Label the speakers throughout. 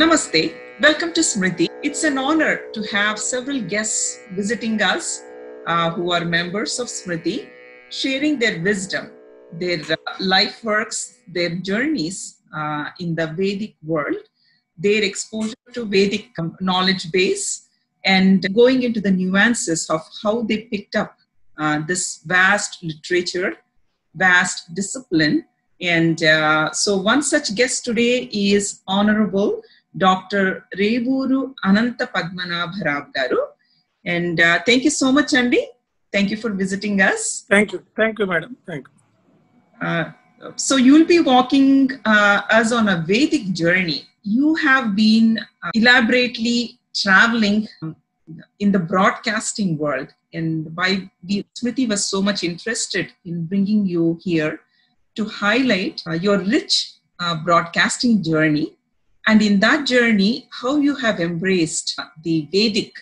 Speaker 1: Namaste. Welcome to Smriti. It's an honor to have several guests visiting us uh, who are members of Smriti, sharing their wisdom, their uh, life works, their journeys uh, in the Vedic world, their exposure to Vedic knowledge base, and going into the nuances of how they picked up uh, this vast literature, vast discipline. And uh, so, one such guest today is Honorable Dr. Revuru Ananta Padmanabha Rao Garu. And uh, thank you so much, Andy. Thank you for visiting us.
Speaker 2: Thank you. Thank you, madam. Thank you.
Speaker 1: Uh, so, you'll be walking uh, us on a Vedic journey. You have been uh, elaborately traveling in the broadcasting world. And why we, Smriti was so much interested in bringing you here to highlight uh, your rich uh, broadcasting journey and in that journey, how you have embraced the Vedic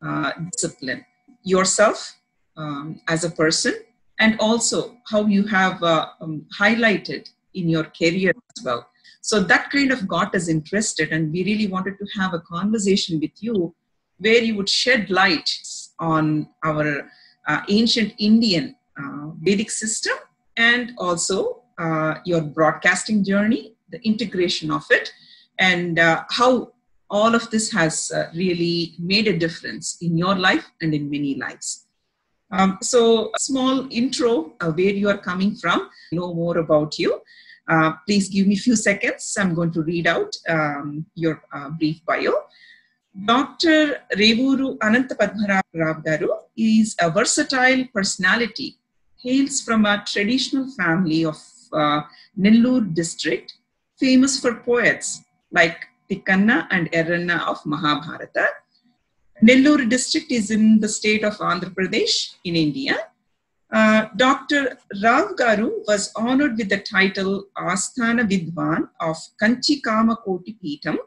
Speaker 1: uh, discipline yourself um, as a person, and also how you have uh, um, highlighted in your career as well. So that kind of got us interested, and we really wanted to have a conversation with you where you would shed light on our uh, ancient Indian uh, Vedic system and also uh, your broadcasting journey, the integration of it, and uh, how all of this has uh, really made a difference in your life and in many lives. Um, so, a small intro uh, where you are coming from, know more about you. Uh, please give me a few seconds. I'm going to read out um, your uh, brief bio. Dr. Revuru Anantapadmanabha Rao is a versatile personality, hails from a traditional family of uh, Nellore district, famous for poets like Tikkanna and Erranna of Mahabharata. Nellore district is in the state of Andhra Pradesh in India. Uh, Dr. Rao Garu was honored with the title Asthana Vidwan of Kanchi Kamakoti Peetham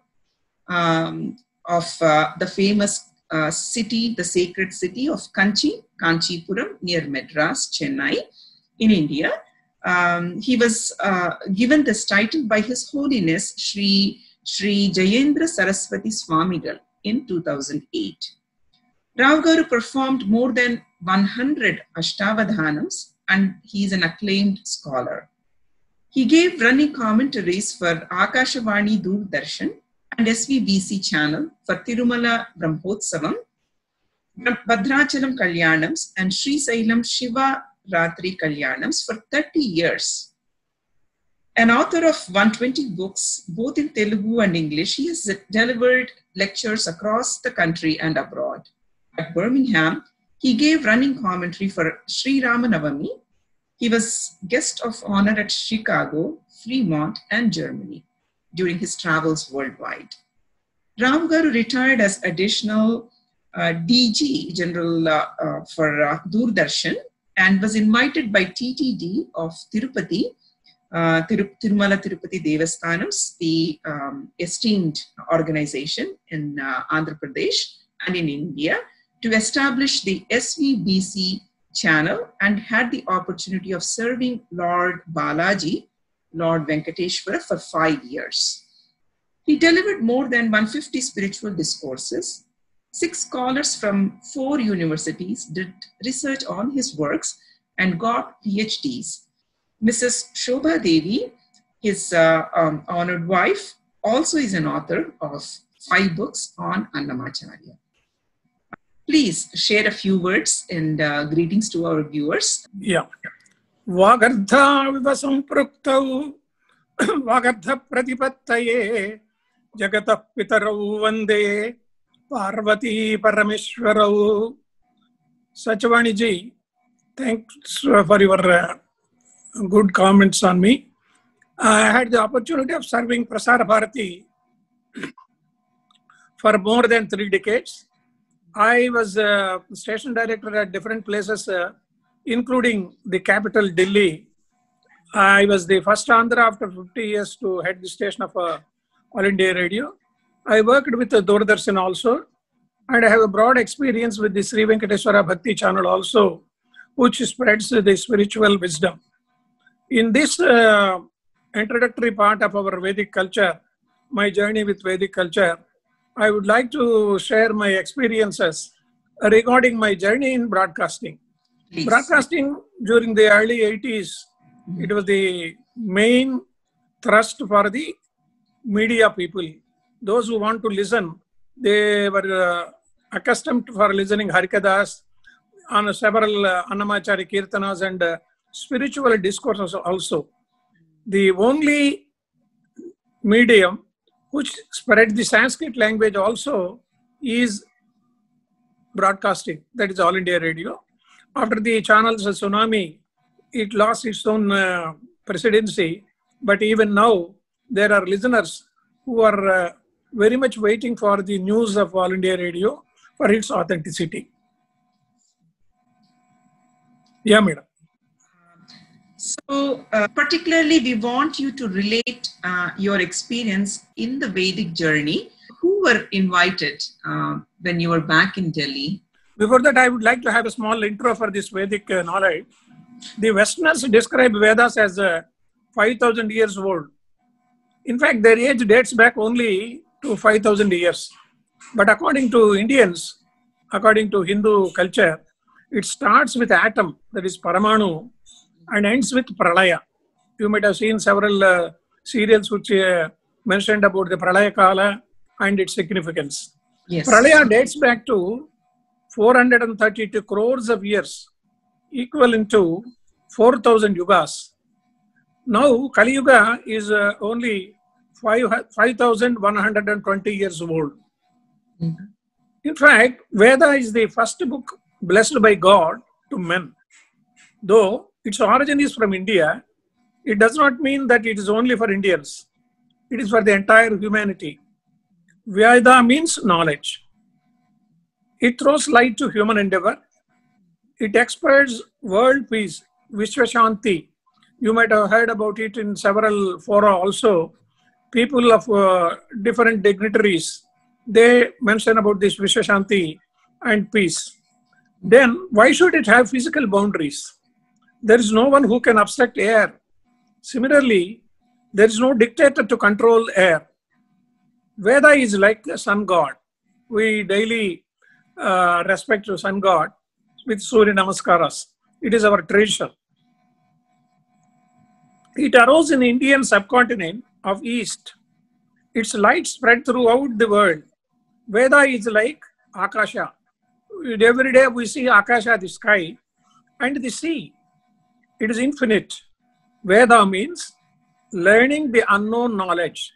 Speaker 1: um, of uh, the famous uh, city, the sacred city of Kanchi, Kanchipuram near Madras, Chennai in India. Um, he was uh, given this title by His Holiness Sri Sri Jayendra Saraswati Swamigal in 2008. Rao Garu performed more than 100 Ashtavadhanams and he is an acclaimed scholar. He gave running commentaries for Akashavani Doordarshan and SVBC channel for Tirumala Brahmotsavam, Bhadrachalam Kalyanams and Sri Sailam Shiva Ratri Kalyanams for 30 years an author of 120 books, both in Telugu and English, he has delivered lectures across the country and abroad. At Birmingham, he gave running commentary for Sri Ramanavami. He was guest of honor at Chicago, Fremont, and Germany during his travels worldwide. Ramgaru retired as additional uh, DG, General uh, uh, for uh, Doordarshan, and was invited by TTD of Tirupati uh, Tirumala Tirupati Devasthanams, the um, esteemed organization in uh, Andhra Pradesh and in India, to establish the SVBC channel and had the opportunity of serving Lord Balaji, Lord Venkateshwara, for five years. He delivered more than 150 spiritual discourses. Six scholars from four universities did research on his works and got PhDs Mrs. Shobha Devi, his uh, um, honored wife, also is an author of five books on Annamacharya. Please share a few words and uh, greetings to our viewers.
Speaker 2: Yeah. वागर्धाविव सम्पृक्तौ वागर्धप्रतिपत्तये जगतः पितरौ वन्दे Parvati परमेश्वरौ Sachwani ji, thanks for your uh, good comments on me. I had the opportunity of serving Prasar Bharati for more than three decades. I was a station director at different places, uh, including the capital, Delhi. I was the first Andhra after 50 years to head the station of uh, All India Radio. I worked with the Doordarshan also, and I have a broad experience with the Sri Venkateswara Bhakti channel also which spreads the spiritual wisdom. In this uh, introductory part of our Vedic culture, my journey with Vedic culture, I would like to share my experiences regarding my journey in broadcasting.
Speaker 1: Please.
Speaker 2: Broadcasting during the early 80s, it was the main thrust for the media people. Those who want to listen, they were uh, accustomed for listening Harikathas on several uh, Annamacharya Kirtanas and uh, spiritual discourses also. The only medium which spread the Sanskrit language also is broadcasting, that is All India Radio. After the channels tsunami, it lost its own uh, presidency, but even now there are listeners who are uh, very much waiting for the news of All India Radio for its authenticity. Yeah, madam.
Speaker 1: So, uh, particularly, we want you to relate uh, your experience in the Vedic journey. Who were invited uh, when you were back in Delhi?
Speaker 2: Before that, I would like to have a small intro for this Vedic uh, knowledge. The Westerners describe Vedas as uh, 5,000 years old. In fact, their age dates back only to 5,000 years. But according to Indians, according to Hindu culture, it starts with atom, that is Paramanu, and ends with Pralaya. You might have seen several uh, serials which uh, mentioned about the Pralaya Kala and its significance.
Speaker 1: Yes.
Speaker 2: Pralaya dates back to 432 crores of years, equivalent to 4,000 yugas. Now, Kali Yuga is uh, only 5 5,120 years old.
Speaker 1: Mhm.
Speaker 2: In fact, Veda is the first book blessed by God to men. Though its origin is from India, it does not mean that it is only for Indians. It is for the entire humanity. Veda means knowledge. It throws light to human endeavor. It experts world peace, Vishwashanti. You might have heard about it in several fora also. People of uh, different dignitaries, they mention about this Vishwashanti and peace. Then, why should it have physical boundaries? There is no one who can obstruct air. Similarly, there is no dictator to control air. Veda is like a sun god. We daily uh, respect the sun god with Surya Namaskaras. It is our tradition. It arose in the Indian subcontinent of East. Its light spread throughout the world. Veda is like Akasha. Every day we see Akasha, the sky, and the sea. It is infinite. Veda means learning the unknown knowledge.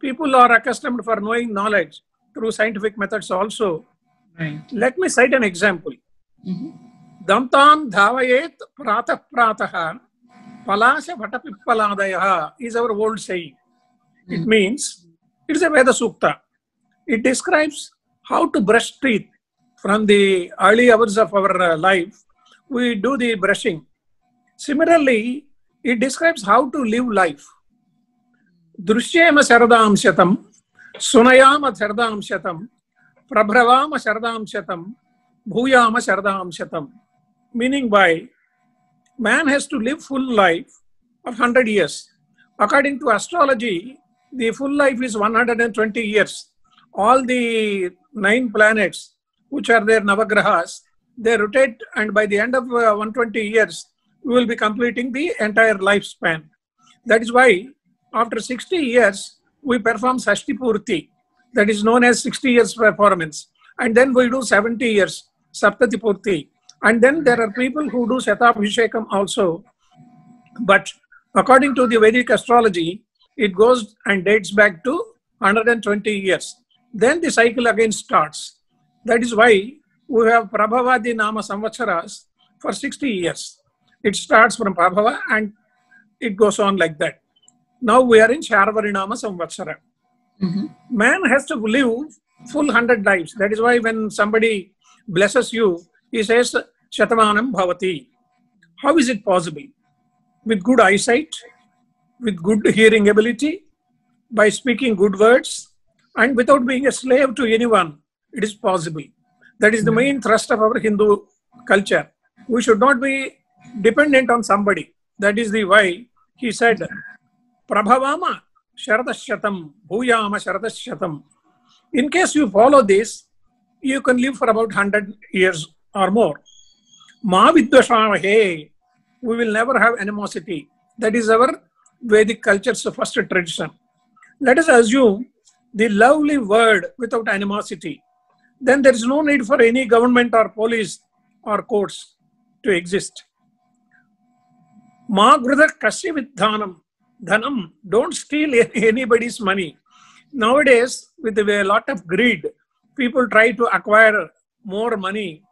Speaker 2: People are accustomed for knowing knowledge through scientific methods also.
Speaker 1: Right.
Speaker 2: Let me cite an example.
Speaker 1: Mhm.
Speaker 2: Dantan dhavayet pratah pratah palasha vatapipaladaya is our old saying. It means it is a Veda Sukta. It describes how to brush teeth from the early hours of our uh, life. We do the brushing. Similarly, it describes how to live life. Drishyema Saradam Shatam, Sunayama Saradam Shatam, Prabhavama Saradam Shatam, Bhuyama Saradam Shatam. Meaning by man has to live full life of 100 years. According to astrology, the full life is 120 years. All the nine planets, which are their Navagrahas, they rotate, and by the end of uh, 120 years, we will be completing the entire lifespan. That is why, after 60 years, we perform Sashti Purti, that is known as 60 years performance. And then we do 70 years, Saptati Purti. And then there are people who do Shatabhishekam also. But according to the Vedic astrology, it goes and dates back to 120 years. Then the cycle again starts. That is why we have Prabhavadi Nama Samvatsaras for 60 years. It starts from Prabhava and it goes on like that. Now we are in Sharvarinama Samvatsara.
Speaker 1: Mhm.
Speaker 2: Man has to live full 100 lives. That is why when somebody blesses you, he says, Shatamanam Bhavati. How is it possible? With good eyesight, with good hearing ability, by speaking good words, and without being a slave to anyone, it is possible. That is the main thrust of our Hindu culture. we should not be dependent on somebody. That is the why he said, Prabhavama Sharadashatam, Bhuyama Sharadashatam. In case you follow this, you can live for about 100 years or more. Ma we will never have animosity. That is our Vedic culture's first tradition. Let us assume the lovely word without animosity. Then there is no need for any government or police or courts to exist. Ma grudha kasya vidhanam, dhanam, don't steal anybody's money. Nowadays, with a lot of greed, people try to acquire more money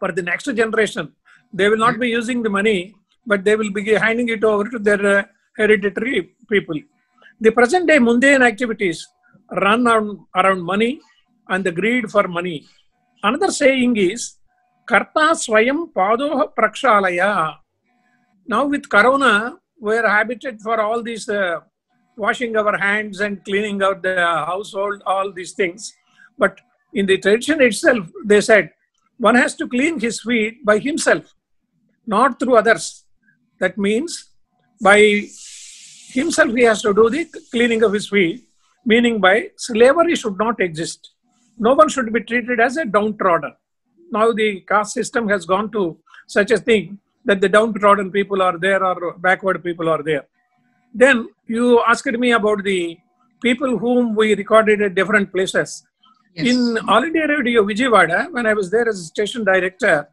Speaker 2: for the next generation. They will not be using the money, but they will be handing it over to their uh, hereditary people. The present day mundane activities run on, around money and the greed for money. Another saying is, Karta Swayam Padoha Prakshalaya. Now, with Corona, we are habited for all these uh, washing our hands and cleaning out the household, all these things. But in the tradition itself, they said one has to clean his feet by himself, not through others. That means by himself he has to do the cleaning of his feet, meaning by slavery should not exist. No one should be treated as a downtrodden. Now the caste system has gone to such a thing that the downtrodden people are there or backward people are there. Then you asked me about the people whom we recorded at different places.
Speaker 1: Yes.
Speaker 2: In All India Radio Vijayawada, when I was there as a station director,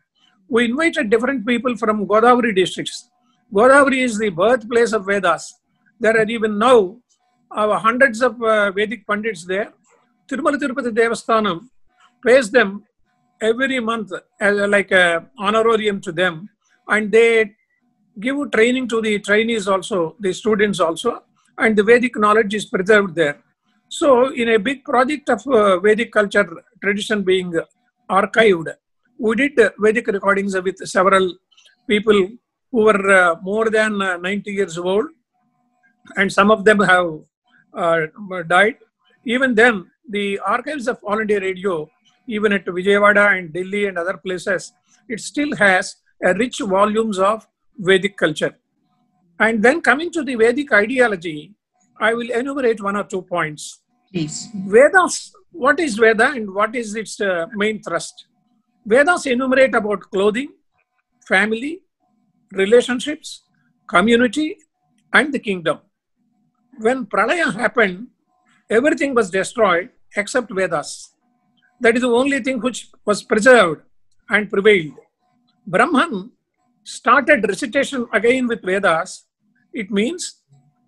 Speaker 2: we invited different people from Godavari districts. Godavari is the birthplace of Vedas. There are even now uh, hundreds of uh, Vedic Pandits there. Tirumala Tirupati Devasthanam pays them every month as a, like an honorarium to them, and they give training to the trainees also, the students also, and the Vedic knowledge is preserved there. So, in a big project of uh, Vedic culture tradition being archived, we did Vedic recordings with several people who were uh, more than uh, 90 years old, and some of them have uh, died. Even then, the archives of All India Radio, even at Vijayawada and Delhi and other places, it still has rich volumes of Vedic culture. And then coming to the Vedic ideology, I will enumerate one or two points.
Speaker 1: Please.
Speaker 2: Vedas, what is Veda and what is its uh, main thrust? Vedas enumerate about clothing, family, relationships, community, and the kingdom. When Pralaya happened, everything was destroyed except Vedas. That is the only thing which was preserved and prevailed. Brahman started recitation again with Vedas. It means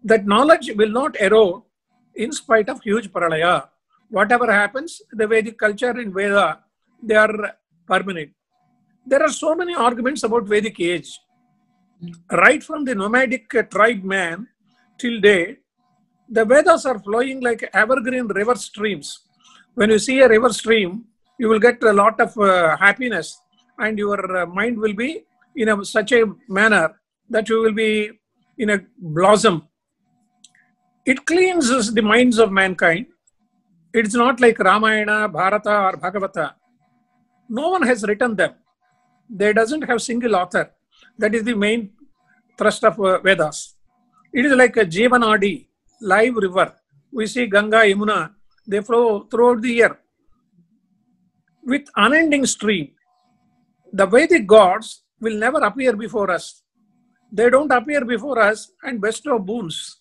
Speaker 2: that knowledge will not erode in spite of huge Pralaya. Whatever happens, the Vedic culture and Veda, they are permanent. There are so many arguments about Vedic age. Right from the nomadic tribe man till day, the Vedas are flowing like evergreen river streams. When you see a river stream, you will get a lot of uh, happiness and your uh, mind will be in a, such a manner that you will be in a blossom. It cleanses the minds of mankind. It's not like Ramayana, Bharata, or Bhagavata. No one has written them. They doesn't have single author. That is the main thrust of uh, Vedas. It is like a Jivanadi, live river. We see Ganga, Yamuna, they flow throughout the year with unending stream. The Vedic gods will never appear before us. They don't appear before us and bestow boons.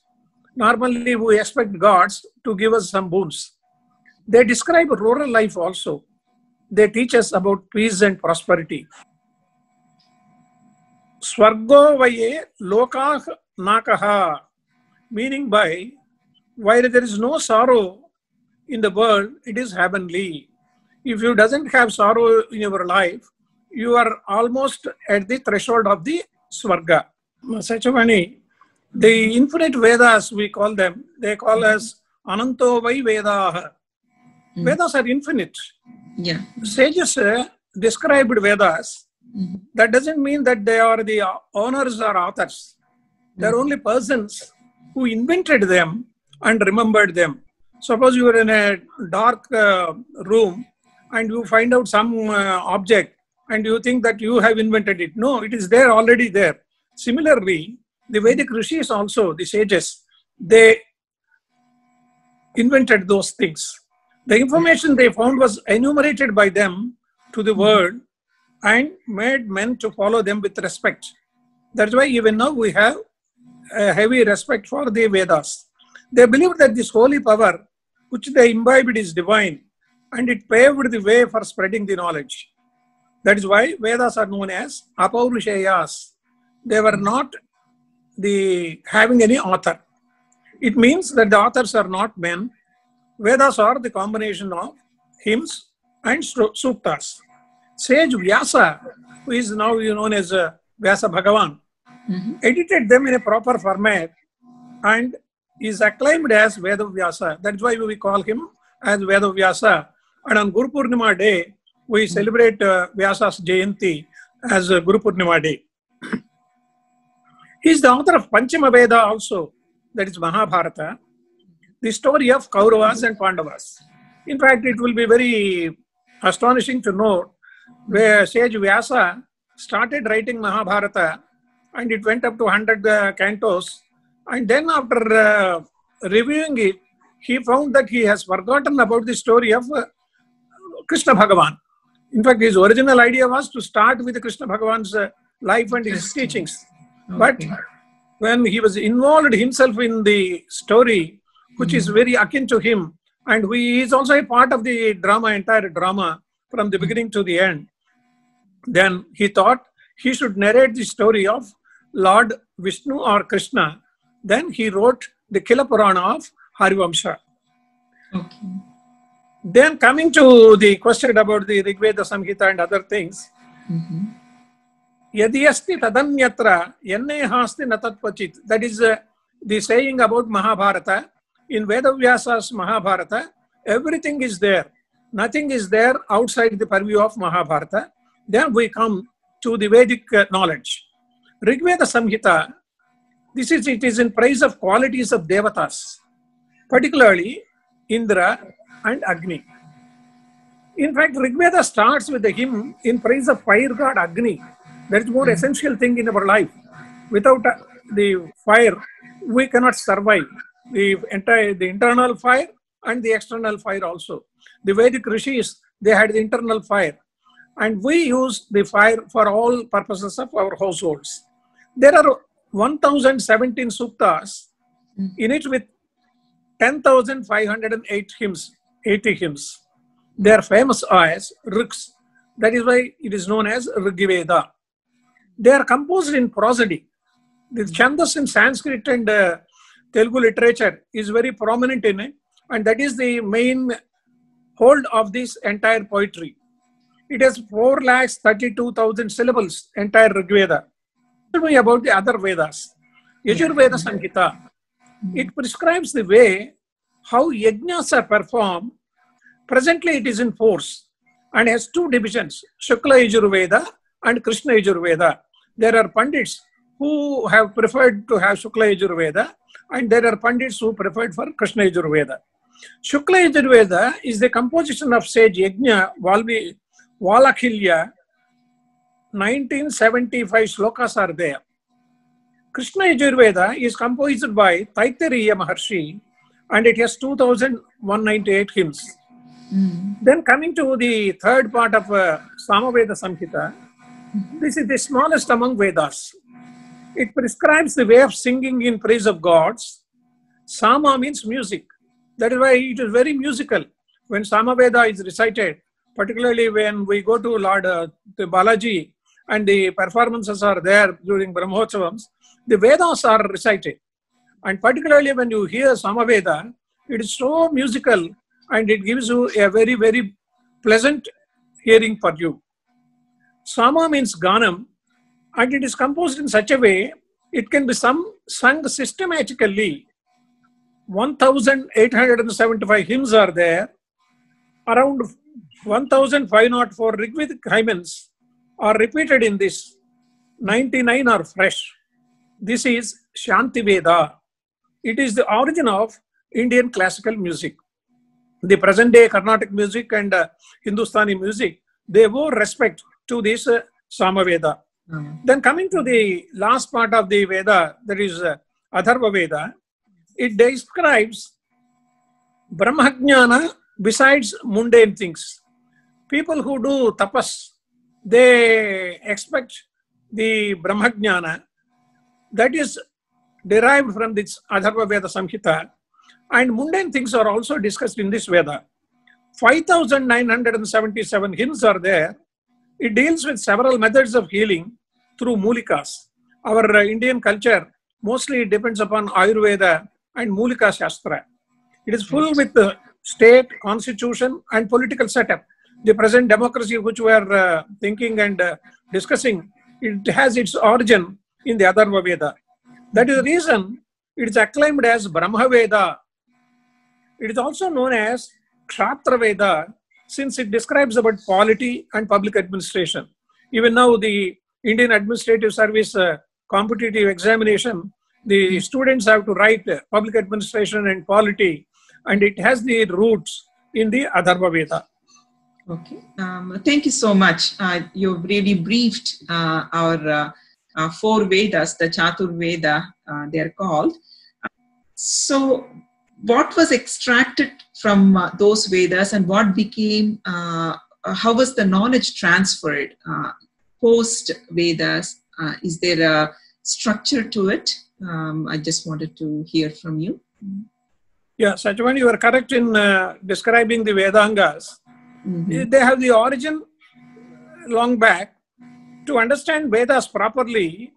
Speaker 2: Normally, we expect gods to give us some boons. They describe rural life also. They teach us about peace and prosperity. Swargo vaye lokah nakaha, meaning by while there is no sorrow in the world, it is heavenly. If you doesn't have sorrow in your life, you are almost at the threshold of the Swarga. Sachavani, the infinite Vedas, we call them, they call us Ananto Vai Vedaha.
Speaker 1: Mm.
Speaker 2: Vedas are infinite.
Speaker 1: Yeah.
Speaker 2: Sages uh, described Vedas.
Speaker 1: Mhm.
Speaker 2: That doesn't mean that they are the owners or authors. They're only persons who invented them and remembered them. Suppose you are in a dark uh, room and you find out some uh, object and you think that you have invented it. No, it is there already there. Similarly, the Vedic rishis also, the sages, they invented those things. The information they found was enumerated by them to the hmm. world and made men to follow them with respect. That's why even now we have a heavy respect for the Vedas. They believed that this holy power which they imbibed is divine and it paved the way for spreading the knowledge. That is why Vedas are known as Apaurusheyas. They were not the having any author. It means that the authors are not men. Vedas are the combination of hymns and suktas. Sage Vyasa, who is now known as uh, Vyasa Bhagavan, mm-hmm. edited them in a proper format and is acclaimed as Veda Vyasa. That's why we call him as Veda Vyasa. And on Guru Purnima day, we celebrate uh, Vyasa's Jayanti as uh, Guru Purnima day. he is the author of Panchama Veda also, that is Mahabharata, the story of Kauravas and Pandavas. In fact, it will be very astonishing to note where sage Vyasa started writing Mahabharata and it went up to 100 uh, cantos. And then, after uh, reviewing it, he found that he has forgotten about the story of uh, Krishna Bhagavan. In fact, his original idea was to start with Krishna Bhagavan's uh, life and his teachings. But when he was involved himself in the story, which is very akin to him, and he is also a part of the drama, entire drama, from the beginning to the end, then he thought he should narrate the story of Lord Vishnu or Krishna. Then he wrote the Kila Purana of Harivamsha. Okay. Then coming to the question about the Rigveda Samhita and other things. Mm-hmm. Yadi asti tadanyatra yenne hasti natatpachit. That is uh, the saying about Mahabharata. In Vedavyasa's Mahabharata, everything is there. Nothing is there outside the purview of Mahabharata. Then we come to the Vedic uh, knowledge. Rigveda Samhita, this is it is in praise of qualities of devatas, particularly Indra, and Agni. In fact, Rigveda starts with the hymn in praise of fire god Agni. That is more mm-hmm. essential thing in our life. Without uh, the fire, we cannot survive. The entire the internal fire and the external fire also. The Vedic rishis they had the internal fire, and we use the fire for all purposes of our households. There are 1017 suktas, mm-hmm. in it with 10,508 hymns 80 hymns. They are famous as Rigs. That is why it is known as Rigveda. They are composed in prosody. The Chandas in Sanskrit and uh, Telugu literature is very prominent in it, and that is the main hold of this entire poetry. It has 4 lakhs 32,000 syllables, entire Rigveda. Tell me about the other Vedas. Yajurveda Samhita. It prescribes the way how yajnas are performed, presently it is in force and has two divisions, Shukla Yajurveda and Krishna Yajurveda. There are Pandits who have preferred to have Shukla Yajurveda and there are Pandits who preferred for Krishna Yajurveda. Shukla Yajurveda is the composition of sage Yajna Valvi, Valakhilya. 1975 slokas are there. Krishna Yajurveda is composed by Taittiriya Maharshi and it has 2198 hymns. Mm. Then coming to the third part of uh, Samaveda Samhita, mm-hmm. this is the smallest among Vedas. It prescribes the way of singing in praise of gods. Sama means music. That is why it is very musical. When Samaveda is recited, particularly when we go to Lord uh, the Balaji and the performances are there during Brahmotsavams, the Vedas are recited. And particularly when you hear Samaveda, it is so musical and it gives you a very, very pleasant hearing for you. Sama means Ganam and it is composed in such a way it can be some, sung systematically. 1875 hymns are there. Around 1504 Rigvedic hymns are repeated in this. 99 are fresh. This is Shanti Veda. It is the origin of Indian classical music. The present day Carnatic music and uh, Hindustani music, they owe respect to this uh, Samaveda.
Speaker 1: Um,
Speaker 2: Then coming to the last part of the Veda, that is uh, Atharva Veda, it describes Brahmajnana besides mundane things. People who do tapas, they expect the Brahmajnana that is derived from this Atharva Veda Samhita and mundane things are also discussed in this Veda. 5,977 hymns are there. It deals with several methods of healing through Mulikas. Our uh, Indian culture mostly depends upon Ayurveda and Mulika Shastra. It is full with the state, constitution, and political setup. The present democracy, which we are uh, thinking and uh, discussing, it has its origin in the Atharva Veda. That is the reason it is acclaimed as Brahma Veda. It is also known as Kshatra Veda since it describes about polity and public administration. Even now, the Indian Administrative Service uh, competitive examination, the students have to write uh, public administration and polity, and it has the roots in the Atharva Veda.
Speaker 1: Okay. Um, thank you so much. Uh, you've really briefed uh, our uh, four Vedas, the Chaturveda, uh, they are called. So, what was extracted from uh, those Vedas and what became, uh, uh, how was the knowledge transferred uh, post Vedas? Uh, is there a structure to it? Um, I just wanted to hear from you.
Speaker 2: Yeah, Sajwan, you are correct in uh, describing the Vedangas.
Speaker 1: Mhm.
Speaker 2: They have the origin long back. To understand Vedas properly,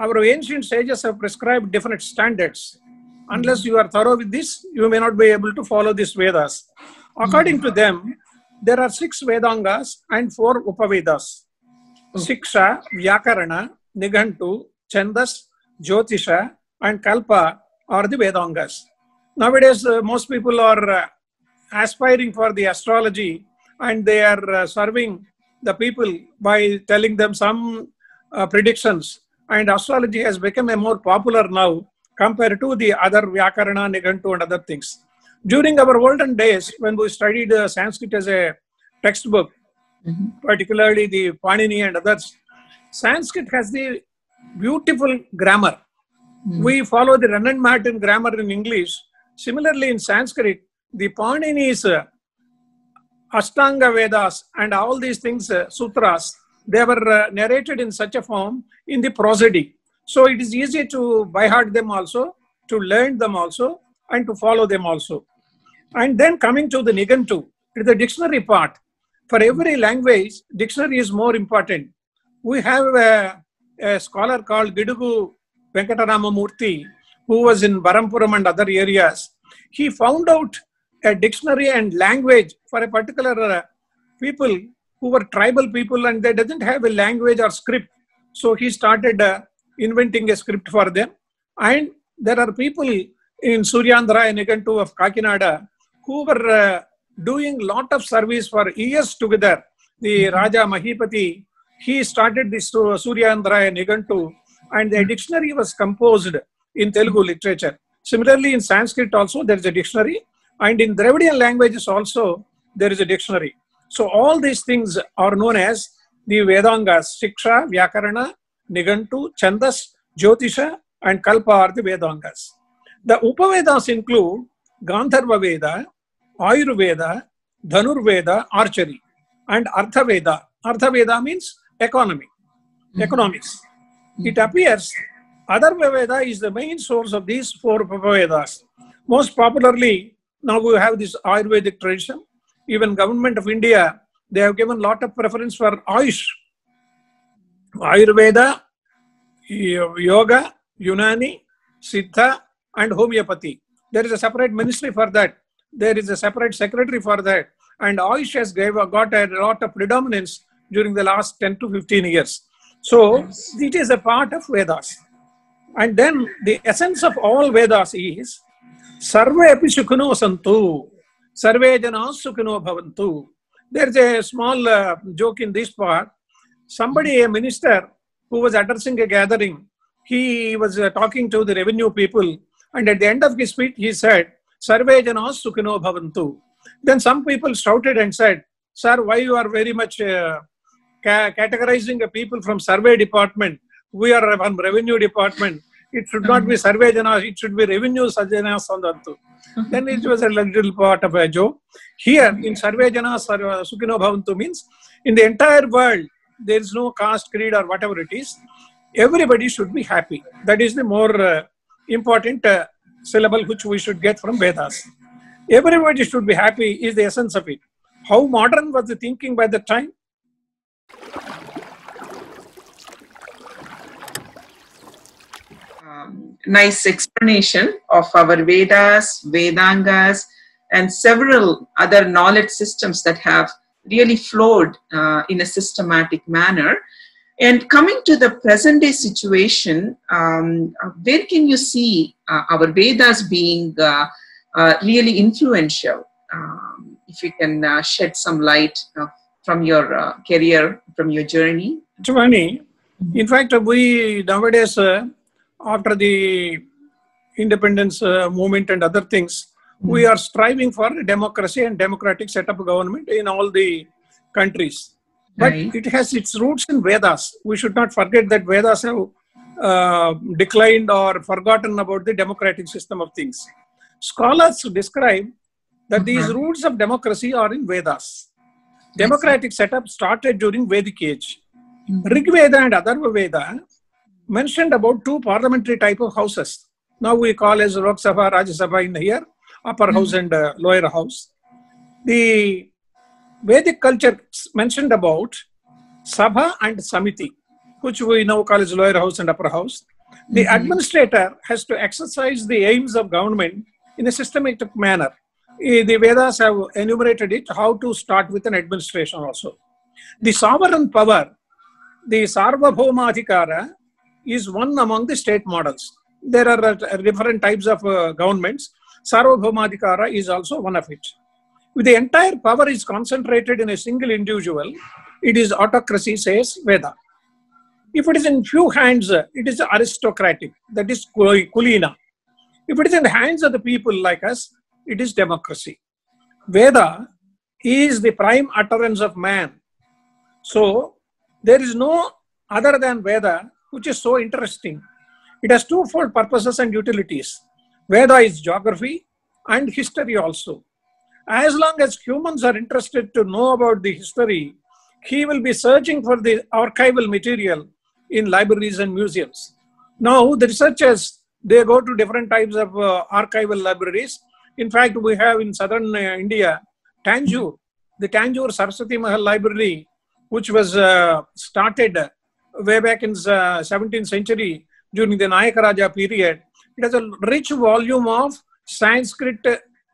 Speaker 2: our ancient sages have prescribed different standards. Unless you are thorough with this, you may not be able to follow these Vedas. According to them, there are six Vedangas and four Upavedas. Siksha, Vyakarana, Nigantu, Chandas, Jyotisha, and Kalpa are the Vedangas. Nowadays, uh, most people are uh, aspiring for the astrology and they are uh, serving the people by telling them some uh, predictions. And astrology has become a more popular now compared to the other Vyakarana, Nigantu, and other things. During our olden days, when we studied uh, Sanskrit as a textbook,
Speaker 1: Mhm.
Speaker 2: particularly the Panini and others, Sanskrit has the beautiful grammar.
Speaker 1: Mhm.
Speaker 2: We follow the Wren and Martin grammar in English. Similarly, in Sanskrit, the Panini's uh, Ashtanga Vedas and all these things, uh, sutras, they were uh, narrated in such a form in the prosody. So it is easy to by heart them also, to learn them also, and to follow them also. And then coming to the Nigantu, is the dictionary part. For every language, dictionary is more important. We have a, a scholar called Gidugu Venkatarama Murthy, who was in Barampuram and other areas. He found out a dictionary and language for a particular uh, people who were tribal people and they didn't have a language or script. So he started uh, inventing a script for them. And there are people in Suryandhara and Nigantu of Kakinada who were uh, doing lot of service for years together. The Raja Mahipati, he started this Suryandhara and Nigantu and the dictionary was composed in Telugu literature. Similarly, in Sanskrit also there is a dictionary and in Dravidian languages also there is a dictionary. So all these things are known as the Vedangas, Shiksha, Vyakarana, Nigantu, Chandas, Jyotisha and Kalpa are the Vedangas. The Upavedas include Gandharva Veda, Ayurveda, Dhanurveda, archery, and Arthaveda. Arthaveda means economy, mm-hmm. economics. Mm-hmm. It appears Atharva Veda is the main source of these four Upavedas. Most popularly, now we have this Ayurvedic tradition. Even government of India, they have given lot of preference for Ayush. Ayurveda, Yoga, Unani, Siddha, and Homeopathy. There is a separate ministry for that. There is a separate secretary for that. And Ayush has gave, got a lot of predominance during the last 10 to 15 years. So it is a part of Vedas. And then the essence of all Vedas is Sarve api sukhuno santu, Sarve jana sukhuno bhavantu. There's a small uh, joke in this part. Somebody, a minister who was addressing a gathering, he was uh, talking to the revenue people, and at the end of his speech, he said, Sarve jana sukhuno bhavantu. Then some people shouted and said, Sir, why you are very much uh, ca- categorizing the people from survey department. We are from revenue department. It should not be survey jana, it should be revenue sajana sandantu. Then it was a little part of a joke. Here in survey jana sarva- sukhino bhavantu means in the entire world there is no caste, creed or whatever it is. Everybody should be happy. That is the more uh, important uh, syllable which we should get from Vedas. Everybody should be happy is the essence of it. How modern was the thinking by the time?
Speaker 1: um, nice explanation of our Vedas, Vedangas, and several other knowledge systems that have really flowed uh, in a systematic manner. And coming to the present day situation, um, uh, where can you see uh, our Vedas being uh, uh, really influential? Um, if you can uh, shed some light from your career, from your journey.
Speaker 2: Chivani, in fact, we nowadays, after the independence uh, movement and other things, we are striving for democracy and democratic setup of government in all the countries. But
Speaker 1: Right.
Speaker 2: it has its roots in Vedas. We should not forget that Vedas have uh, declined or forgotten about the democratic system of things. Scholars describe that these
Speaker 1: Mhm.
Speaker 2: roots of democracy are in Vedas. Democratic setup started during Vedic age. Rig Veda and Atharva Veda mentioned about two parliamentary type of houses. Now we call as Lok Sabha, Rajya Sabha in here, upper house and uh, lower house. The Vedic culture mentioned about Sabha and Samiti, which we now call as lower house and upper house. The
Speaker 1: Mhm.
Speaker 2: administrator has to exercise the aims of government in a systematic manner. Eh, The Vedas have enumerated it how to start with an administration also. The sovereign power the Sarvabhaumadhikara is one among the state models. There are uh, different types of uh, governments. Sarvabhaumadhikara is also one of it. If the entire power is concentrated in a single individual, it is autocracy, says Veda. If it is in few hands, uh, it is aristocratic, that is kul- kulina. If it is in the hands of the people like us, it is democracy. Veda is the prime utterance of man. So, there is no other than Veda which is so interesting. It has twofold purposes and utilities. Veda is geography and history also. As long as humans are interested to know about the history, he will be searching for the archival material in libraries and museums. Now, the researchers they go to different types of uh, archival libraries. In fact, we have in southern uh, India, Tanjore, the Tanjore Saraswati Mahal Library, which was uh, started way back in uh, 17th century during the Nayaka Raja period. It has a rich volume of Sanskrit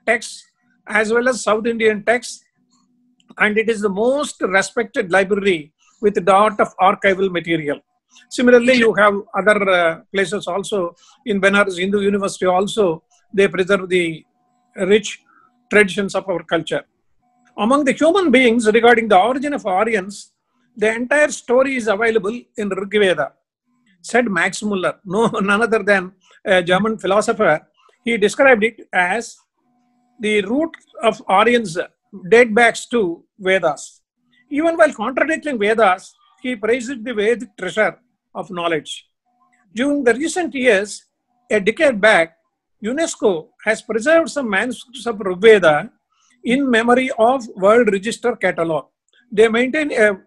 Speaker 2: texts as well as South Indian texts, and it is the most respected library with a lot of archival material. Similarly, you have other uh, places also in Benares Hindu University also, they preserve the rich traditions of our culture. Among the human beings regarding the origin of Aryans, the entire story is available in Rig Veda. Said Max Muller, no none other than a German philosopher, he described it as the root of Aryans date back to Vedas. Even while contradicting Vedas, he praised the Vedic treasure of knowledge. During the recent years, a decade back, UNESCO has preserved some manuscripts of Rig Veda in memory of World Register Catalog. They maintain a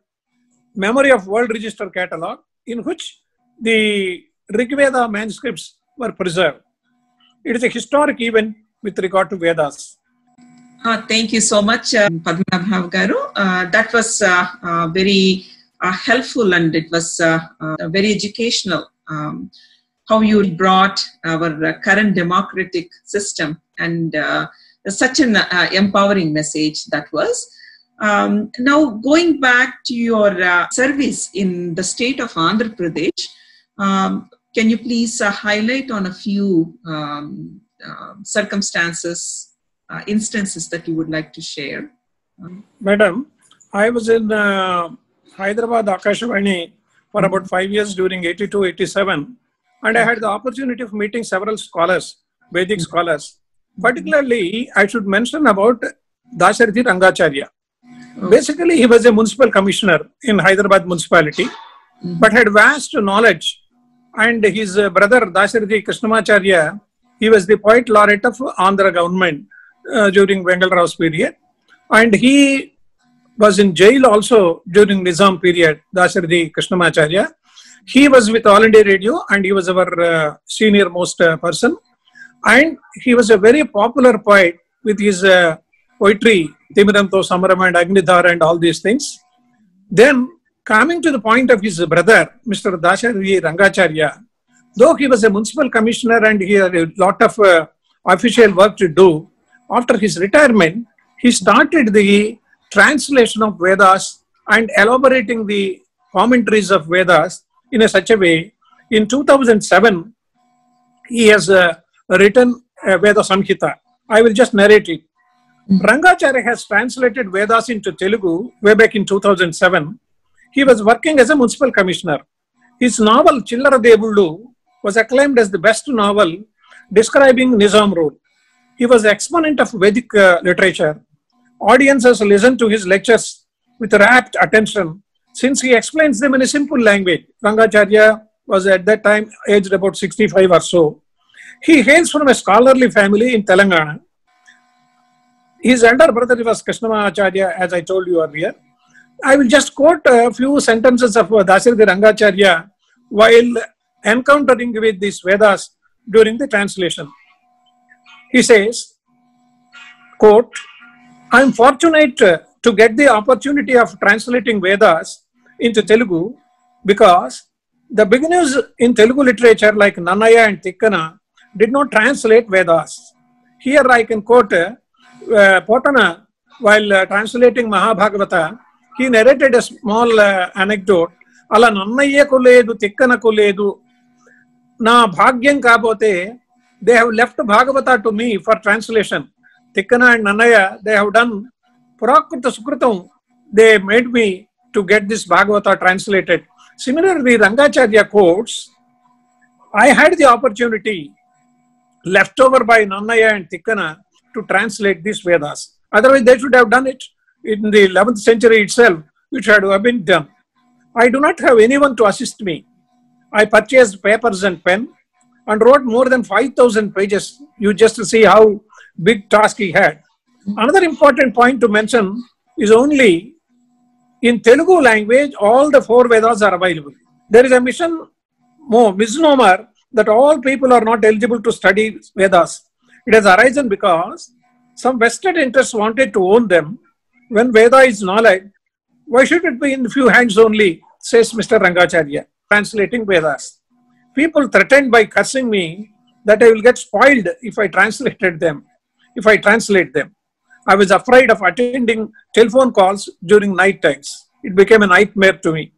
Speaker 2: memory of World Register Catalog in which the Rig Veda manuscripts were preserved. It is a historic event with regard to Vedas.
Speaker 1: Uh, thank you so much, uh, Padmanabha Rao Garu. Uh, that was uh, uh, very uh, helpful and it was uh, very educational. Um, how you brought our current democratic system and such an empowering message that was. Um, now, going back to your uh, service in the state of Andhra Pradesh, um, can you please uh, highlight on a few um, uh, circumstances, uh, instances that you would like to share? Um,
Speaker 2: Madam, I was in uh, Hyderabad Akashvani for about five years during 82 87, and I had the opportunity of meeting several scholars, Vedic scholars. Particularly, I should mention about Dasarathi Rangacharya. Basically, he was a municipal commissioner in Hyderabad municipality,
Speaker 1: Mhm.
Speaker 2: but had vast knowledge. And his uh, brother Dasarathi Krishnamacharya, he was the poet laureate of Andhra government uh, during Vengal Rao's period. And he was in jail also during Nizam period, Dasarathi Krishnamacharya. He was with All India Radio and he was our uh, senior most uh, person. And he was a very popular poet with his poetry, Timiranto, Samaram and Agnidhar and all these things. Then coming to the point of his brother, Mr. Dasarathi Rangacharya, though he was a municipal commissioner and he had a lot of uh, official work to do, after his retirement, he started the translation of Vedas and elaborating the commentaries of Vedas in a such a way. In 2007, he has uh, written uh, Veda Samhita. I will just narrate it. Rangacharya has translated Vedas into Telugu way back in 2007. He was working as a municipal commissioner. His novel Chillara Devullu was acclaimed as the best novel describing Nizam rule. He was exponent of Vedic uh, literature. Audiences listened to his lectures with rapt attention since he explains them in a simple language. Rangacharya was at that time aged about 65 or so. He hails from a scholarly family in Telangana. His elder brother was Krishnamacharya, as I told you earlier. I will just quote a few sentences of Dasarathi Rangacharya while encountering with these Vedas during the translation. He says, quote, I am fortunate to get the opportunity of translating Vedas into Telugu because the beginners in Telugu literature like Nanaya and Tikkana did not translate Vedas. Here I can quote Potana while uh, translating Mahabhagavata. He narrated a small uh, anecdote. అలా నన్నయ్యకు లేదు తిక్కనకు లేదు నా భాగ్యం కాకపోతే they have left Bhagavata to me for translation Tikkana and Nannayya they have done పురాకృత సుకృతం they made me to get this Bhagavata translated similarly Rangacharya quotes I had the opportunity left over by Nannaya and Tikkana to translate these Vedas. Otherwise, they should have done it in the 11th century itself, which had have been done. I do not have anyone to assist me. I purchased papers and pen and wrote more than 5,000 pages. You just see how big task he had. Another important point to mention is only in Telugu language, all the four Vedas are available. There is a mission, more misnomer that all people are not eligible to study Vedas. It has arisen because some vested interests wanted to own them. When Veda is knowledge, why should it be in few hands only, says Mr. Rangacharya, translating Vedas. People threatened by cursing me that I will get spoiled if I translated them, if I translate them. I was afraid of attending telephone calls during night times. It became a nightmare to me.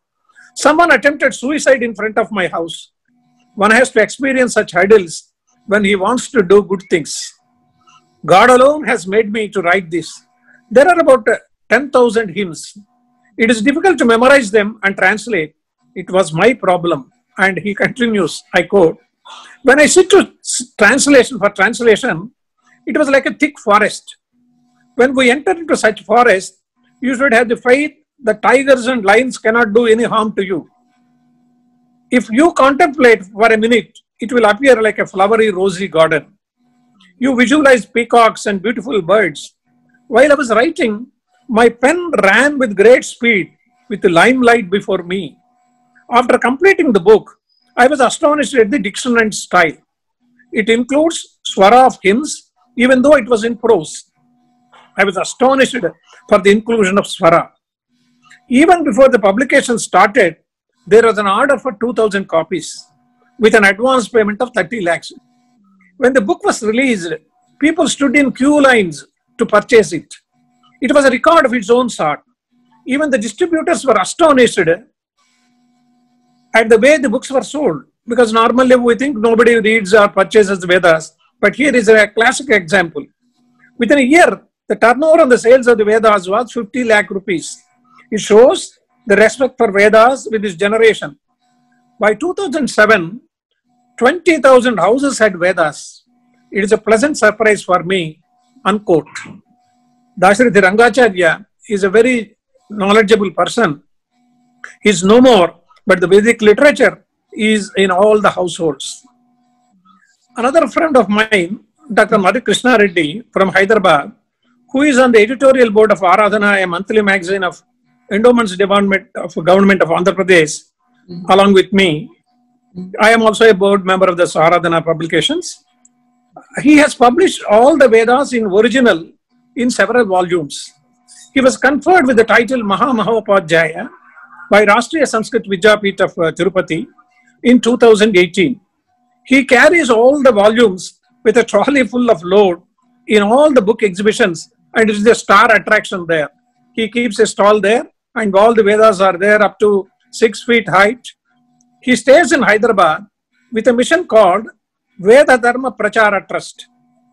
Speaker 2: Someone attempted suicide in front of my house. One has to experience such hurdles when he wants to do good things. God alone has made me to write this. There are about uh, 10,000 hymns. It is difficult to memorize them and translate. It was my problem. And he continues, I quote, when I sit to translation for translation, it was like a thick forest. When we enter into such forest, you should have the faith that tigers and lions cannot do any harm to you. If you contemplate for a minute, it will appear like a flowery, rosy garden. You visualize peacocks and beautiful birds. While I was writing, my pen ran with great speed with the limelight before me. After completing the book, I was astonished at the diction and style. It includes swara of hymns, even though it was in prose. I was astonished for the inclusion of swara. Even before the publication started, there was an order for 2000 copies with an advance payment of 30 lakhs. When the book was released, people stood in queue lines to purchase it. It was a record of its own sort. Even the distributors were astonished at the way the books were sold because normally we think nobody reads or purchases Vedas. But here is a classic example. Within a year, the turnover on the sales of the Vedas was 50 lakh rupees. It shows the respect for Vedas with this generation. By 2007, 20,000 houses had Vedas. It is a pleasant surprise for me. Unquote. Dasharathi Rangacharya is a very knowledgeable person. He's no more, but the Vedic literature is in all the households. Another friend of mine, Dr. Madhu Krishna Reddy from Hyderabad, who is on the editorial board of Aradhana, a monthly magazine of Endowments Department of Government of Andhra Pradesh,
Speaker 1: Mhm.
Speaker 2: along with me. I am also a board member of the Saradhana publications. He has published all the Vedas in original in several volumes. He was conferred with the title Maha Mahopadhyaya by Rashtriya Sanskrit Vidyapith of uh, Tirupati in 2018. He carries all the volumes with a trolley full of load in all the book exhibitions and it is the star attraction there. He keeps a stall there and all the Vedas are there up to six feet height. He stays in Hyderabad with a mission called Veda Dharma Prachara Trust.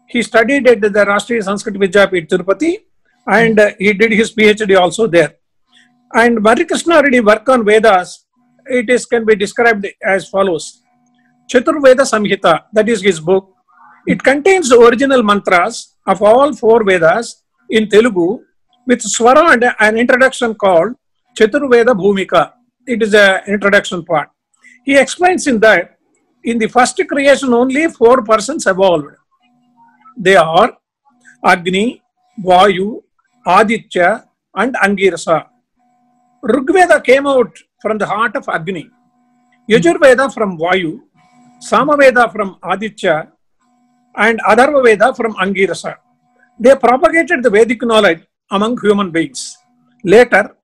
Speaker 2: He studied at the Rashtriya Sanskrit Vidyapith Tirupati and uh, he did his PhD also there. And Madhu already Reddy work on Vedas, it is can be described as follows. Chaturveda Samhita, that is his book. It contains the original mantras of all four Vedas in Telugu with Swara and an introduction called Chaturveda Bhumika. It is an introduction part. He explains in that in the first creation only four persons evolved. They are Agni, Vayu, Aditya, and Angirasa. Rigveda came out from the heart of Agni, Yajurveda from Vayu, Samaveda from Aditya, and Atharva Veda from Angirasa. They propagated the Vedic knowledge among human beings. Later,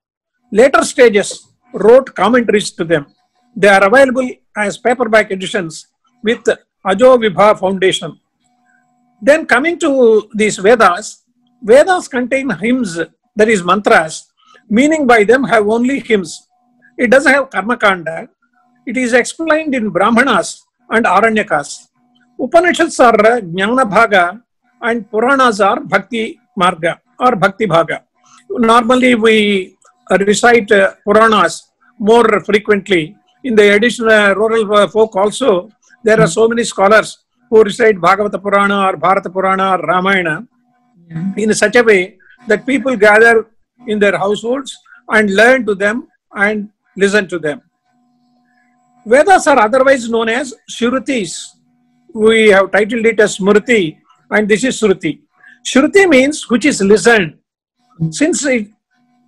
Speaker 2: later stages wrote commentaries to them. They are available as paperback editions with Ajo Vibha Foundation. Then coming to these Vedas, Vedas contain hymns, that is mantras, meaning by them have only hymns. It doesn't have karma kanda. It is explained in Brahmanas and Aranyakas. Upanishads are Jnana Bhaga and Puranas are Bhakti Marga or Bhakti Bhaga. Normally we recite Puranas more frequently. In the additional uh, rural uh, folk also, there are so many scholars who recite Bhagavata Purana or Bharata Purana or Ramayana
Speaker 1: Yeah.
Speaker 2: in such a way that people gather in their households and learn to them and listen to them. Vedas are otherwise known as Shrutis. We have titled it as Smriti, and this is Shruti. Shruti means which is listened. Since it,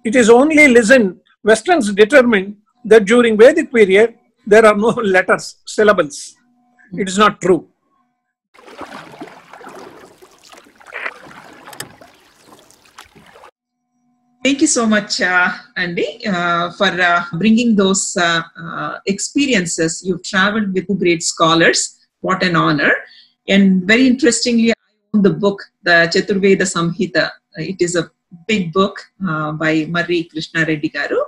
Speaker 2: it is only listened, Westerns determined that during Vedic period there are no letters, syllables. It is not true.
Speaker 1: Thank you so much, uh, Andy, uh, for uh, bringing those uh, uh, experiences. You've traveled with great scholars. What an honor. And very interestingly, I own the book, the Chaturveda Samhita. It is a big book uh, by Marri Krishna Reddy Garu.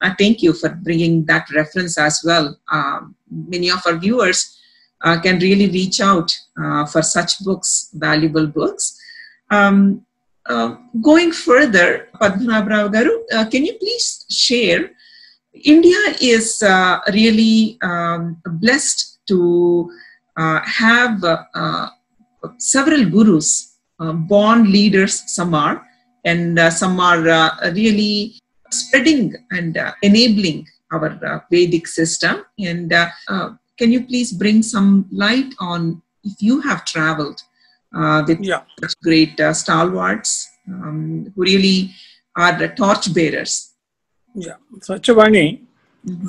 Speaker 1: Uh, thank you for bringing that reference as well. Um, many of our viewers uh, can really reach out uh, for such books, valuable books. Um, uh, going further, Padmanabh Garu, uh, can you please share? India is uh, really um, blessed to uh, have several gurus, born leaders, some are, and some are really spreading and uh, enabling our uh, Vedic system. And uh, uh, can you please bring some light on if you have traveled uh, with
Speaker 2: Yeah.
Speaker 1: such great uh, stalwarts um, who really are the torch bearers.
Speaker 2: Yeah. Satyavani,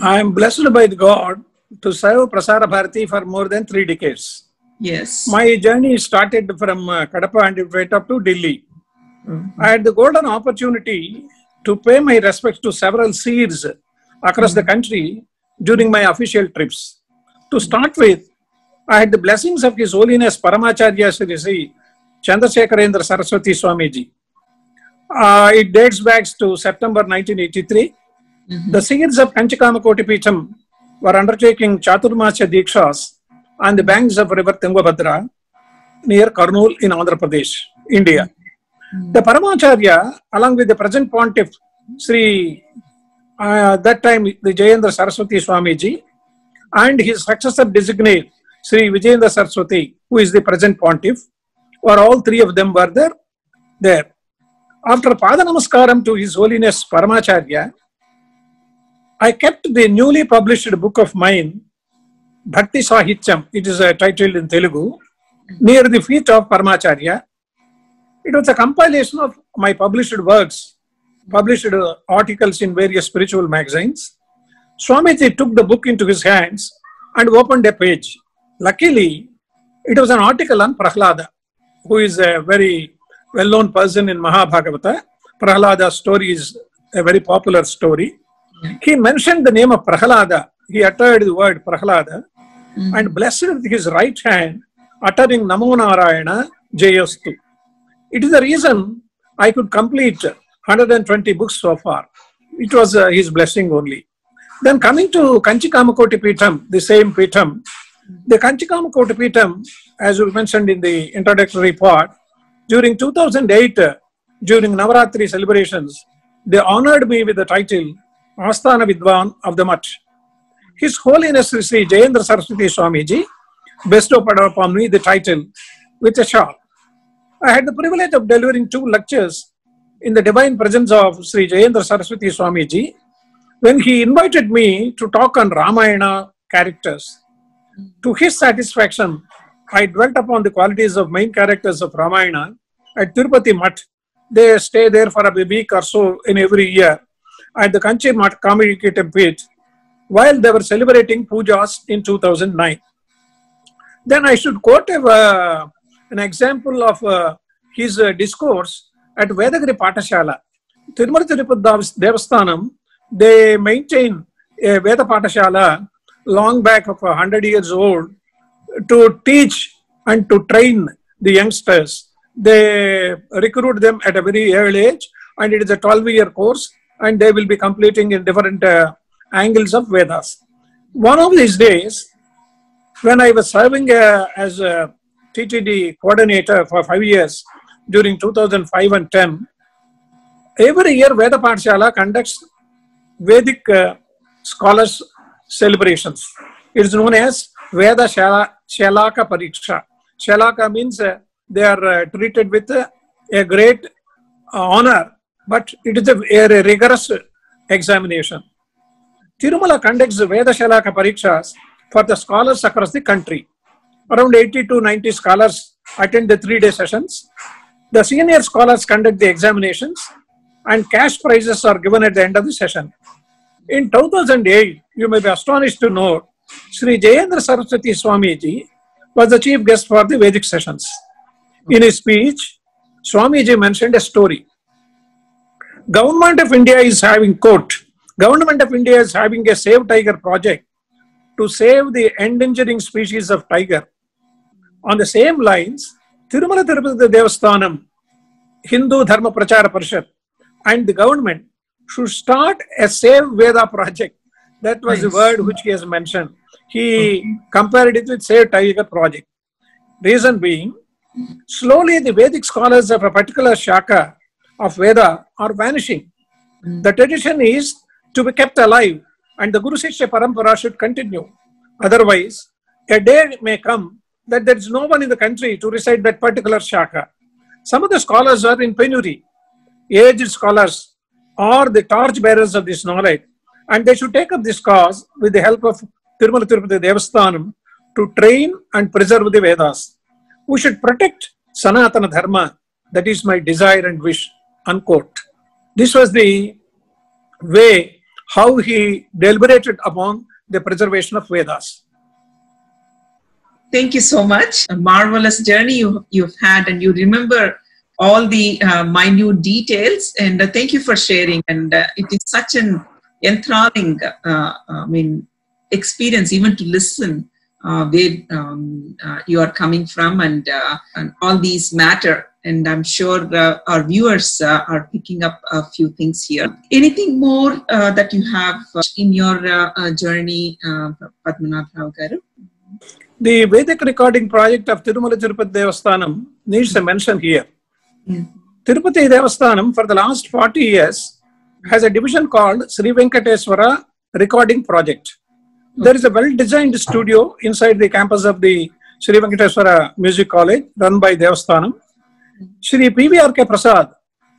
Speaker 2: I am blessed by the God to serve Prasara Bharati for more than three decades.
Speaker 1: Yes.
Speaker 2: My journey started from uh, Kadapa and it went up to Delhi.
Speaker 1: Mhm.
Speaker 2: I had the golden opportunity to pay my respects to several seers across the country during my official trips. To start with, I had the blessings of His Holiness Paramacharya Sri Sri Chandrasekharendra Saraswati Swamiji. Uh, it dates back to September 1983.
Speaker 1: Mhm.
Speaker 2: The seers of Kanchikamakoti Peetham were undertaking Chaturmasya Dikshas on the banks of river Tungabhadra near Kurnool in Andhra Pradesh, India. The Paramacharya, along with the present pontiff, Sri, uh, that time the Jayendra Saraswati Swamiji, and his successor designate, Sri Vijayendra Saraswati, who is the present pontiff, or all three of them were there. there. After Padanamaskaram to His Holiness Paramacharya, I kept the newly published book of mine, Bhakti Sahityam, it is uh, titled in Telugu, near the feet of Paramacharya. It was a compilation of my published works, published uh, articles in various spiritual magazines. Swamiji took the book into his hands and opened a page. Luckily, it was an article on Prahlada, who is a very well known person in Mahabhagavata. Prahlada's story is a very popular story. He mentioned the name of Prahlada. He uttered the word Prahlada and blessed with his right hand, uttering Namo Narayana Jayastu. It is the reason I could complete 120 books so far. It was uh, his blessing only. Then coming to Kanchikamakoti Peetham, the same Peetham, the Kanchikamakoti Peetham, as we mentioned in the introductory part, during 2008, uh, during Navaratri celebrations, they honored me with the title Asthana Vidwan of the Mutt. His Holiness Sri Jayendra Saraswati Swamiji bestowed upon me the title with a shawl. I had the privilege of delivering two lectures in the divine presence of Sri Jayendra Saraswati Swamiji when he invited me to talk on Ramayana characters. To his satisfaction, I dwelt upon the qualities of main characters of Ramayana at Tirupati Mutt. They stay there for a week or so in every year at the Kanchi Mutt Kamakoti Peetham while they were celebrating pujas in 2009. Then I should quote a, uh, an example of uh, his uh, discourse at Vedagiri Patashala. Tirumala Devasthanam, they maintain a Veda Patashala long back of 100 years old to teach and to train the youngsters. They recruit them at a very early age and it is a 12 year course and they will be completing in different uh, angles of Vedas. One of these days, when I was serving uh, as a TTD coordinator for five years during 2005 and 10, every year Veda Pathshala conducts Vedic uh, scholars celebrations. It is known as Veda Shala, Shalaka Pariksha. Shalaka means uh, they are uh, treated with uh, a great honor, but it is a, a rigorous examination. Tirumala conducts Veda Shalaka Parikshas for the scholars across the country. Around 80 to 90 scholars attend the three day sessions. The senior scholars conduct the examinations and cash prizes are given at the end of the session. In 2008, you may be astonished to know Sri Jayendra Saraswati Swamiji was the chief guest for the Vedic sessions. In his speech, Swamiji mentioned a story. Government of India is having quote, Government of India is having a Save Tiger project to save the endangering species of tiger. On the same lines, Tirumala Tirupati Devasthanam, Hindu Dharma Prachara Parishad, and the government should start a Save Veda project. That was the word which he has mentioned. He compared it with Save Tiger project. Reason being, slowly the Vedic scholars of a particular shaka of Veda are vanishing. Hmm. The tradition is to be kept alive and the Guru Sishya Parampara should continue. Otherwise, a day may come that there is no one in the country to recite that particular shaka. Some of the scholars are in penury, aged scholars or the torch bearers of this knowledge, and they should take up this cause with the help of Tirumala Tirupati Devasthanam to train and preserve the Vedas. We should protect Sanatana Dharma. That is my desire and wish. Unquote. This was the way how he deliberated upon the preservation of Vedas.
Speaker 1: Thank you so much. A marvelous journey you, you've had, and you remember all the uh, minute details. And uh, thank you for sharing. And uh, it is such an enthralling, uh, I mean, experience even to listen uh, where um, uh, you are coming from, and, and all these matter and I'm sure uh, our viewers uh, are picking up a few things here. Anything more uh, that you have in your journey, uh, Padmanabha Rao Garu?
Speaker 2: The Vedic recording project of Tirumala Tirupati Devasthanam needs a mention here.
Speaker 1: Yeah.
Speaker 2: Tirupati Devasthanam for the last 40 years has a division called Sri Venkateswara Recording Project. There is a well-designed studio inside the campus of the Sri Venkateswara Music College run by Devasthanam. Sri PVRK Prasad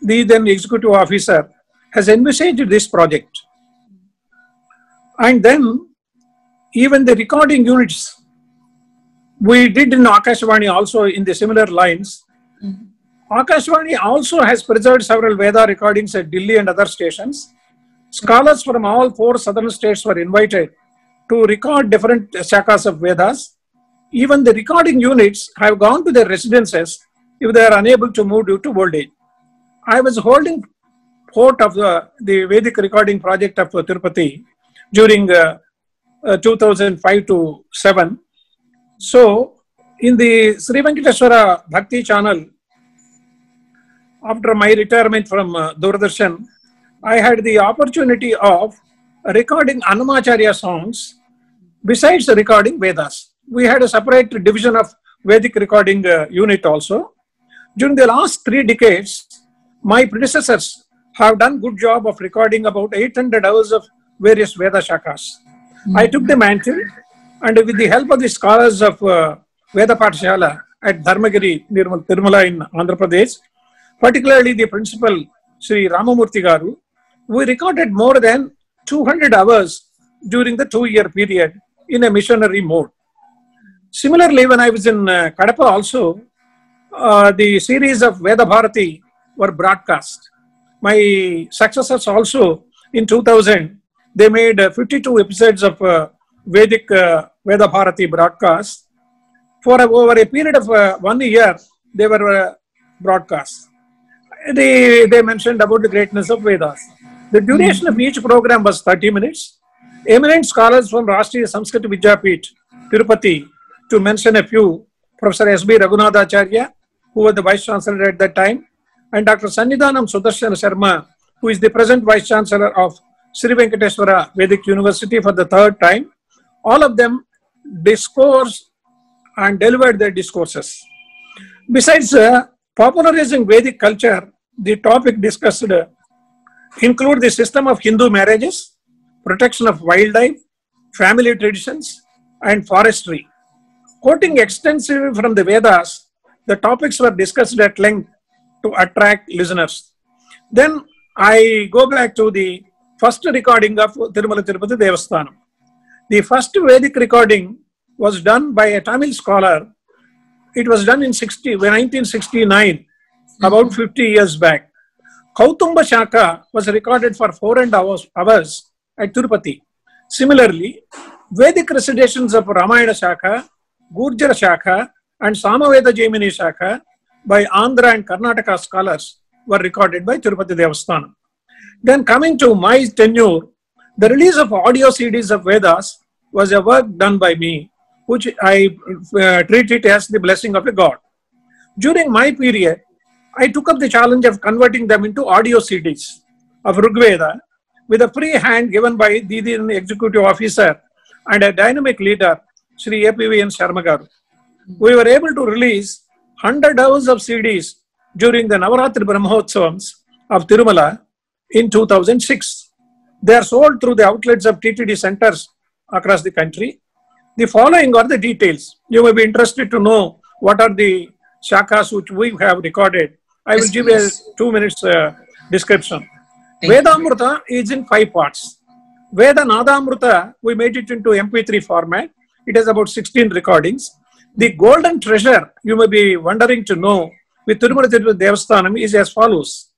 Speaker 2: the then executive officer, has envisaged this project. And then even the recording units, we did in Akashvani also in the similar lines.
Speaker 1: Mhm.
Speaker 2: Akashvani also has preserved several Veda recordings at Delhi and other stations. Scholars from all four southern states were invited to record different shakas of Vedas. Even the recording units have gone to their residences if they are unable to move due to old age. I was holding port of the, the Vedic recording project of Tirupati during uh, uh, 2005 to 7. So, in the Sri Venkateswara Bhakti channel, after my retirement from uh, Doordarshan, I had the opportunity of recording Annamacharya songs besides recording Vedas. We had a separate division of Vedic recording uh, unit also. During the last three decades, my predecessors have done good job of recording about 800 hours of various Veda shakas. I took the mantle and with the help of the scholars of uh, Veda Pathshala at Dharmagiri, near Tirumala in Andhra Pradesh, particularly the principal Sri Ramamurthy Garu, we recorded more than 200 hours during the two-year period in a missionary mode. Similarly, when I was in uh, Kadapa also, uh, the series of Veda Bharati were broadcast. My successors also in 2000, they made uh, 52 episodes of uh, Vedic uh, Veda Bharati broadcast. For a- over a period of uh, one year, they were uh, broadcast. They, they mentioned about the greatness of Vedas. The duration of each program was 30 minutes. Eminent scholars from Rashtriya Sanskrit Vidyapith, Tirupati, to mention a few, Professor S.B. Raghunathacharya, who was the Vice Chancellor at that time, and Dr. Sannidhanam Sudarshan Sharma, who is the present Vice Chancellor of Sri Venkateswara Vedic University for the third time. All of them discourse and delivered their discourses. Besides uh, popularizing Vedic culture, the topic discussed uh, include the system of Hindu marriages, protection of wildlife, family traditions, and forestry. Quoting extensively from the Vedas, the topics were discussed at length to attract listeners. Then I go back to the first recording of Tirumala Tirupati Devasthanam. The first Vedic recording was done by a Tamil scholar. It was done in 60, 1969, about 50 years back. Kautumba Shaka was recorded for four and hours, hours at Tirupati. Similarly, Vedic recitations of Ramayana Shaka, Gurjara Shaka, and Samaveda Jaimini Shaka by Andhra and Karnataka scholars were recorded by Tirupati Devasthanam. Then coming to my tenure, the release of audio CDs of Vedas was a work done by me, which I uh, treat it as the blessing of a God. During my period, I took up the challenge of converting them into audio CDs of Rigveda with a free hand given by the then executive officer and a dynamic leader, Sri APVN Sharmagaru. We were able to release 100 hours of CDs during the Navaratri Brahmotsavams of Tirumala in 2006. They are sold through the outlets of TTD centers across the country. The following are the details. You may be interested to know what are the shakas which we have recorded. I will
Speaker 1: Yes,
Speaker 2: give
Speaker 1: please.
Speaker 2: a two minutes uh, description.
Speaker 1: Thank.
Speaker 2: Vedamrita is in five parts. Veda Nadamrita, we made it into MP3 format. It has about 16 recordings. The golden treasure, you may be wondering to know, with Tirumala Devasthanam is as follows.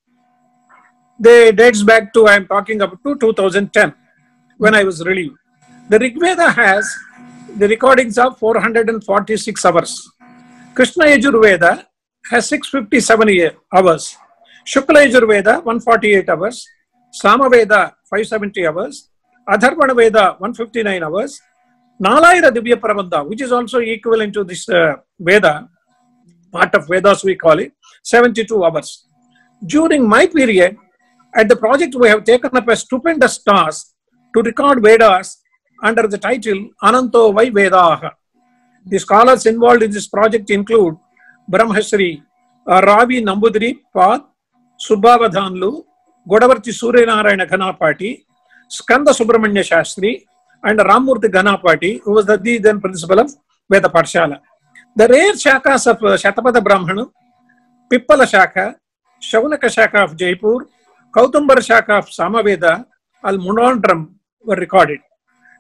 Speaker 2: They dates back to, I am talking up to 2010, when I was relieved. The Rigveda has the recordings of 446 hours. Krishna Yajurveda has 657 hours. Shukla Yajurveda 148 hours. Samaveda 570 hours. Adharvana Veda 159 hours. Nalayira Divya Prabandha, which is also equivalent to this uh, Veda, part of Vedas we call it, 72 hours. During my period, at the project, we have taken up a stupendous task to record Vedas under the title Ananto Vai Vedaha. The scholars involved in this project include Brahmashri Ravi nambudri Pad, Subhavadhanlu, Godavarti Suryanarayana Ghanapati, Skanda Subramanya Shastri, and Ramurti Ghanapati, who was the, then principal of Veda Parshala. The rare shakas of uh, Shatapada Brahmana, Pippala Shaka, Shaunaka Shaka of Jaipur, Kautumbar Shaka of Samaveda, Al Munandram were recorded.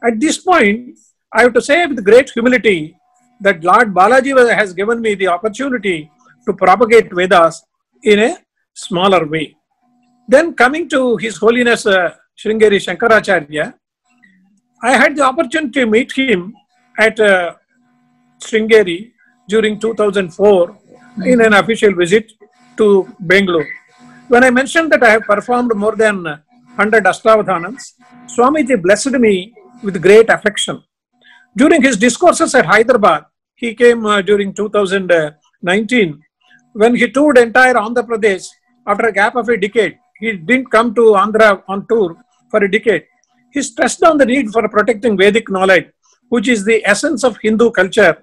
Speaker 2: At this point, I have to say with great humility that Lord Balaji has given me the opportunity to propagate Vedas in a smaller way. Then coming to His Holiness uh, Sringeri Shankaracharya, I had the opportunity to meet him at uh, Sringeri during 2004 in an official visit to Bangalore. When I mentioned that I have performed more than 100 Astavadhanams, Swamiji blessed me with great affection. During his discourses at Hyderabad, he came uh, during 2019 when he toured entire Andhra Pradesh after a gap of a decade. He didn't come to Andhra on tour for a decade. He stressed on the need for protecting Vedic knowledge, which is the essence of Hindu culture.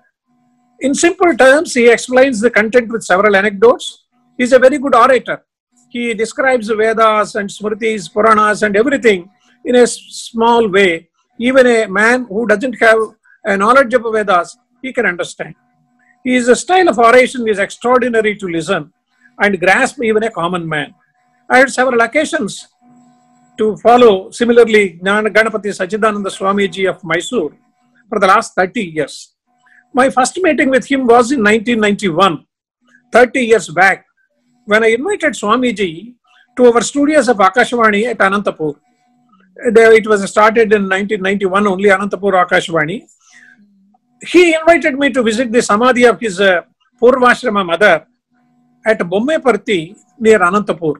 Speaker 2: In simple terms, he explains the content with several anecdotes. He's a very good orator. He describes Vedas and Smritis, Puranas, and everything in a small way. Even a man who doesn't have a knowledge of Vedas, he can understand. His style of oration is extraordinary to listen and grasp even a common man. I had several occasions to follow similarly Ganapati Sachidananda Swamiji of Mysore for the last 30 years. My first meeting with him was in 1991, 30 years back, when I invited Swamiji to our studios of Akashvani at Anantapur. It was started in 1991, only Anantapur Akashvani. He invited me to visit the Samadhi of his uh, Purvashrama mother at Bommeparthi near Anantapur.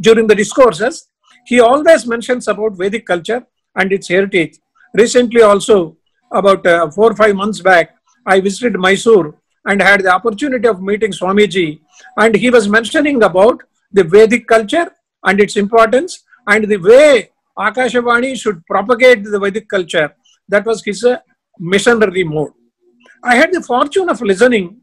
Speaker 2: During the discourses, he always mentions about Vedic culture and its heritage. Recently, also, about uh, four or five months back, I visited Mysore and had the opportunity of meeting Swamiji, and he was mentioning about the Vedic culture and its importance and the way Akashavani should propagate the Vedic culture. That was his uh, missionary mode. I had the fortune of listening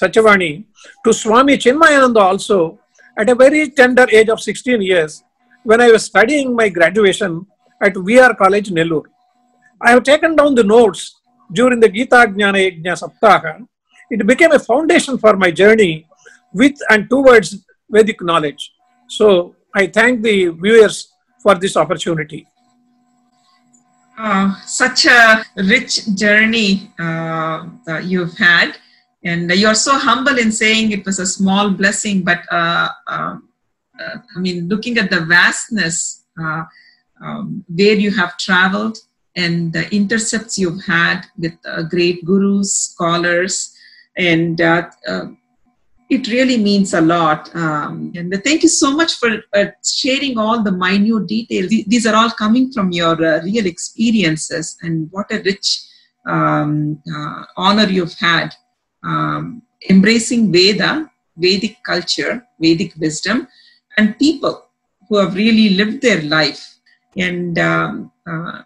Speaker 2: Satyavani to Swami Chinmayananda also at a very tender age of 16 years when I was studying my graduation at VR College, Nellore. I have taken down the notes during the Gita Jnana Yajna Saptaha. It became a foundation for my journey with and towards Vedic knowledge. So I thank the viewers for this opportunity.
Speaker 1: Uh, such a rich journey uh, that you've had, and you're so humble in saying it was a small blessing. But uh, um, uh, I mean, looking at the vastness uh, um, where you have traveled and the intercepts you've had with uh, great gurus, scholars, and uh, uh, it really means a lot. Um, and thank you so much for uh, sharing all the minute details. Th- These are all coming from your uh, real experiences, and what a rich um, uh, honor you've had. Um, embracing Veda, Vedic culture, Vedic wisdom, and people who have really lived their life. And um, uh,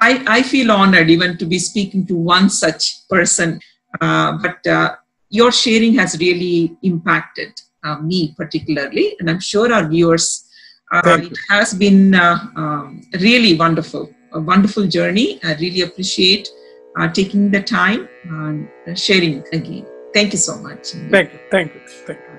Speaker 1: I, I feel honored even to be speaking to one such person. Uh, but uh, your sharing has really impacted uh, me particularly, and I'm sure our viewers. Uh, it has been uh, um, really wonderful, a wonderful journey. I really appreciate uh, taking the time and sharing again. Thank you so much.
Speaker 2: Thank you. Thank you. Thank you.